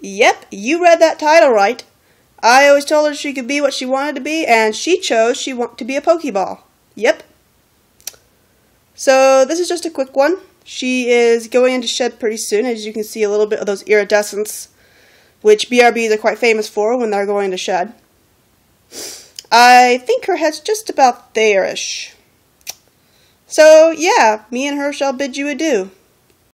Yep, you read that title right. I always told her she could be what she wanted to be, and she chose she want to be a Pokeball. Yep. So this is just a quick one. She is going into shed pretty soon, as you can see a little bit of those iridescence, which BRBs are quite famous for when they're going to shed. I think her head's just about there-ish. So, yeah, me and her shall bid you adieu.